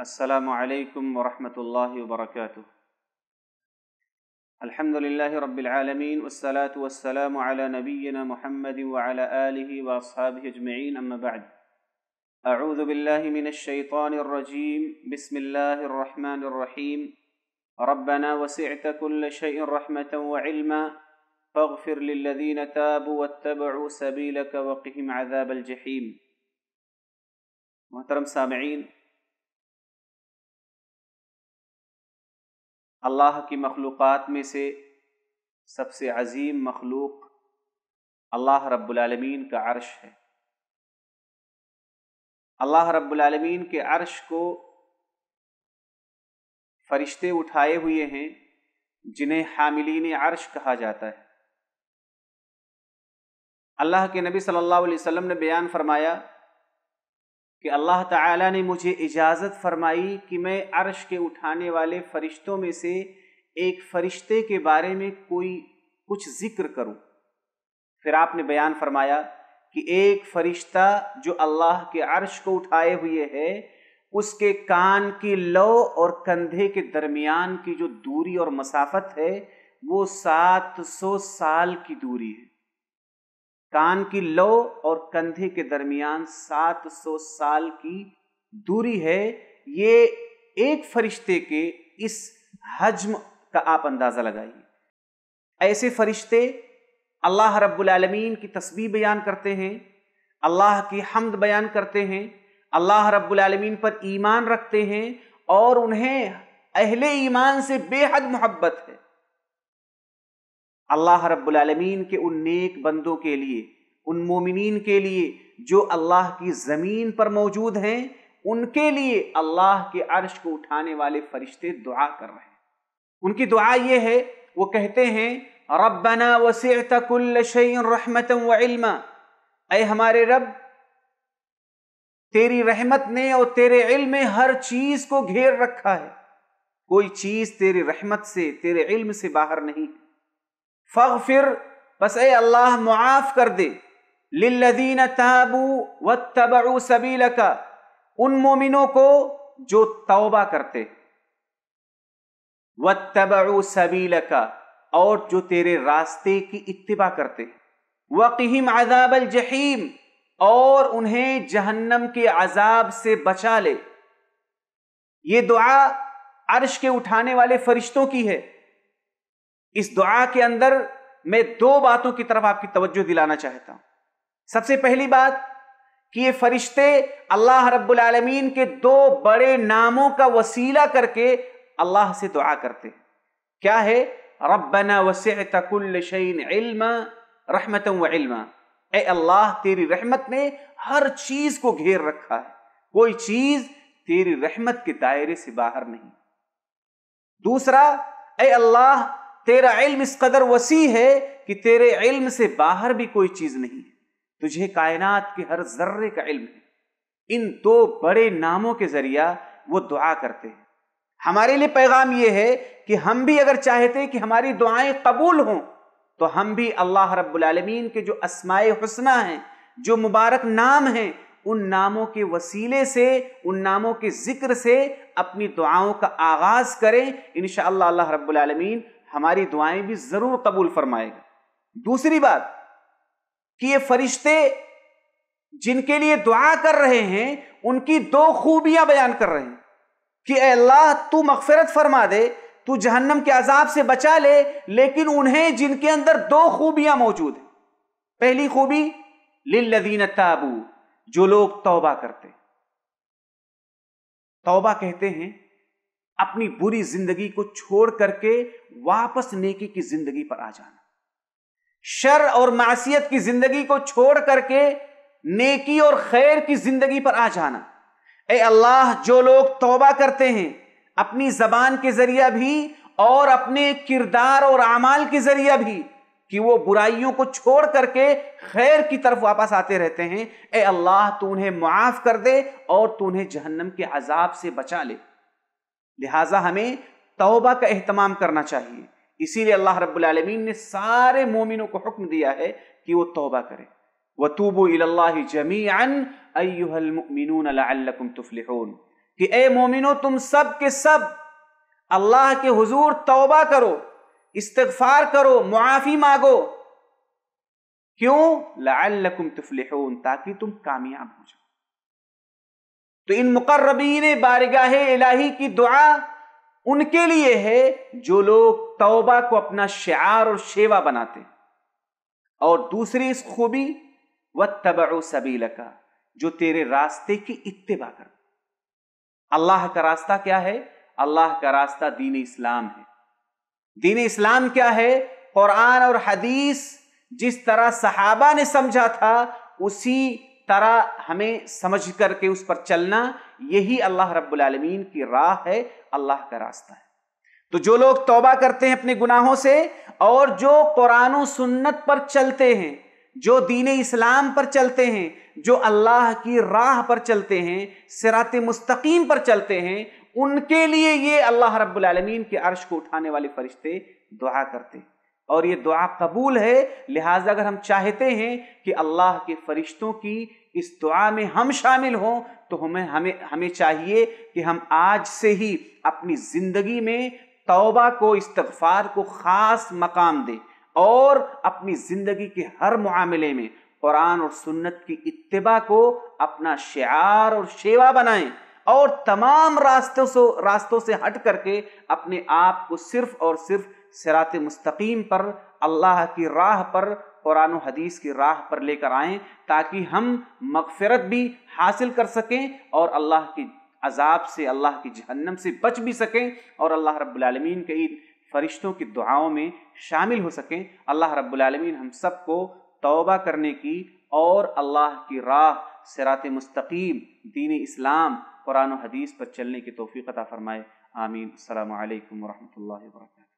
السلام عليكم ورحمة الله وبركاته. الحمد لله رب العالمين والصلاة والسلام على نبينا محمد وعلى آله وأصحابه أجمعين أما بعد. أعوذ بالله من الشيطان الرجيم. بسم الله الرحمن الرحيم. ربنا وسعت كل شيء رحمة وعلما. فاغفر للذين تابوا واتبعوا سبيلك وقهم عذاب الجحيم. محترم سامعين اللہ کی مخلوقات میں سے سب سے عظیم مخلوق اللہ رب العالمین کا عرش ہے۔ اللہ رب العالمین کے عرش کو فرشتے اٹھائے ہوئے ہیں، جنہیں حاملین عرش کہا جاتا ہے۔ اللہ کے نبی صلی اللہ علیہ وسلم نے بیان فرمایا کہ اللہ تعالیٰ نے مجھے اجازت فرمائی کہ میں عرش کے اٹھانے والے فرشتوں میں سے ایک فرشتے کے بارے میں کوئی کچھ ذکر کروں۔ پھر آپ نے بیان فرمایا کہ ایک فرشتہ جو اللہ کے عرش کو اٹھائے ہوئے ہے، اس کے کان کی لو اور کندھے کے درمیان کی جو دوری اور مسافت ہے، وہ سات سو سال کی دوری ہے۔ کان کی لو اور کندھے کے درمیان سات سو سال کی دوری ہے، یہ ایک فرشتے کے اس حجم کا آپ اندازہ لگائیے۔ ایسے فرشتے اللہ رب العالمین کی تسبیح بیان کرتے ہیں، اللہ کی حمد بیان کرتے ہیں، اللہ رب العالمین پر ایمان رکھتے ہیں اور انہیں اہل ایمان سے بے حد محبت ہے۔ اللہ رب العالمین کے ان نیک بندوں کے لیے ان مومنین کے لیے جو اللہ کی زمین پر موجود ہیں، ان کے لیے اللہ کے عرش کو اٹھانے والے فرشتے دعا کر رہے ہیں۔ ان کی دعا یہ ہے، وہ کہتے ہیں، ربنا وسعت كل شيء رحمتا وعلما اے ہمارے رب، تیری رحمت نے اور تیرے علم میں ہر چیز کو گھیر رکھا ہے۔ کوئی چیز تیری رحمت سے، تیرے علم سے باہر نہیں۔ فغفر بس اے اللہ، معاف کر دے۔ للذین تابوا واتبعوا سبیلک، ان مومنوں کو جو توبہ کرتے۔ واتبعوا سبیلک، اور جو تیرے راستے کی اتباع کرتے۔ وقہم عذاب الجحیم، اور انہیں جہنم کے عذاب سے بچا لے۔ یہ دعا عرش کے اٹھانے والے فرشتوں کی ہے۔ اس دعا کے اندر میں دو باتوں کی طرف آپ کی توجہ دلانا چاہتا ہوں۔ سب سے پہلی بات کہ یہ فرشتے اللہ رب العالمین کے دو بڑے ناموں کا وسیلہ کر کے اللہ سے دعا کرتے ہیں۔ کیا ہے؟ ربنا وسعت كل شيء علما، رحمتا وعلما اے اللہ، تیری رحمت نے ہر چیز کو گھیر رکھا ہے۔ کوئی چیز تیری رحمت کے دائرے سے باہر نہیں۔ دوسرا، اے اللہ، تیرا علم اس قدر وسیع ہے کہ تیرے علم سے باہر بھی کوئی چیز نہیں ہے۔ تجھے کائنات کے ہر ذرے کا علم ہے۔ ان دو بڑے ناموں کے ذریعہ وہ دعا کرتے ہیں۔ ہمارے لیے پیغام یہ ہے کہ ہم بھی اگر چاہتے کہ ہماری دعائیں قبول ہوں، تو ہم بھی اللہ رب العالمین کے جو اسماء حسنہ ہیں، جو مبارک نام ہیں، ان ناموں کے وسیلے سے، ان ناموں کے ذکر سے اپنی دعاؤں کا آغاز کریں۔ انشاءاللہ اللہ رب العالمین ہماری دعائیں بھی ضرور قبول فرمائے گا۔ دوسری بات کہ یہ فرشتے جن کے لیے دعا کر رہے ہیں، ان کی دو خوبیاں بیان کر رہے ہیں۔ کہ اے اللہ، تو مغفرت فرما دے، تو جہنم کے عذاب سے بچا لے، لیکن انہیں جن کے اندر دو خوبیاں موجود ہیں۔ پہلی خوبی، للذین تابو، جو لوگ توبہ کرتے توبہ کہتے ہیں، اپنی بری زندگی کو چھوڑ کر کے واپس نیکی کی زندگی پر آ جانا۔ شر اور معصیت کی زندگی کو چھوڑ کر کے نیکی اور خیر کی زندگی پر آ جانا۔ اے اللہ، جو لوگ توبہ کرتے ہیں، اپنی زبان کے ذریعہ بھی اور اپنے کردار اور اعمال کے ذریعہ بھی کہ وہ برائیوں کو چھوڑ کر کے خیر کی طرف واپس آتے رہتے ہیں، اے اللہ، تو انہیں معاف کر دے اور تو انہیں جہنم کے عذاب سے بچا لے۔ لہٰذا ہمیں توبہ کا اہتمام کرنا چاہیے۔ اسی لیے اللہ رب العالمین نے سارے مومنوں کو حکم دیا ہے کہ وہ توبہ کرے وَتُوبُوا إِلَى اللَّهِ جَمِيعًا أَيُّهَا الْمُؤْمِنُونَ لَعَلَّكُمْ تُفْلِحُونَ۔ کہ اے مومنو تم سب کے سب اللہ کے حضور توبہ کرو، استغفار کرو، معافی مانگو۔ کیوں؟ لعلکم تفلحون، تاکہ تم کامیاب ہو جاؤ۔ تو ان مقربین بارگاہ الہی کی دعا ان کے لیے ہے جو لوگ توبہ کو اپنا شعار اور شیوا بناتے اور دوسری اس خوبی و تبع سبیل کا جو تیرے راستے کی اتباع کر اللہ کا راستہ کیا ہے؟ اللہ کا راستہ دین اسلام ہے۔ دین اسلام کیا ہے؟ قرآن اور حدیث جس طرح صحابہ نے سمجھا تھا، اسی طرح ہمیں سمجھ کر کے اس پر چلنا یہی اللہ رب العالمین کی راہ ہے، اللہ کا راستہ ہے۔ تو جو لوگ توبہ کرتے ہیں اپنے گناہوں سے، اور جو قرآن و سنت پر چلتے ہیں، جو دین اسلام پر چلتے ہیں، جو اللہ کی راہ پر چلتے ہیں سرات مستقیم پر چلتے ہیں، ان کے لیے یہ اللہ رب العالمین کے عرش کو اٹھانے والے فرشتے دعا کرتے ہیں۔ اور یہ دعا قبول ہے، لہٰذا اگر ہم چاہتے ہیں کہ اللہ کے فرشتوں کی اس دعا میں ہم شامل ہوں، تو ہمیں ہمیں ہمیں چاہیے کہ ہم آج سے ہی اپنی زندگی میں توبہ کو، استغفار کو خاص مقام دیں اور اپنی زندگی کے ہر معاملے میں قرآن اور سنت کی اتباع کو اپنا شعار اور شیوا بنائیں اور تمام راستوں سے راستوں سے ہٹ کر کے اپنے آپ کو صرف اور صرف سرات مستقیم پر، اللہ کی راہ پر، قرآن و حدیث کی راہ پر لے کر آئیں تاکہ ہم مغفرت بھی حاصل کر سکیں اور اللہ کی عذاب سے، اللہ کی جہنم سے بچ بھی سکیں اور اللہ رب العالمین کے ان فرشتوں کی دعاؤں میں شامل ہو سکیں۔ اللہ رب العالمین ہم سب کو توبہ کرنے کی اور اللہ کی راہ سرات مستقیم، دین اسلام، قرآن و حدیث پر چلنے کی توفیق عطا فرمائے۔ آمین۔ السلام علیکم ورحمۃ اللہ وبرکاتہ۔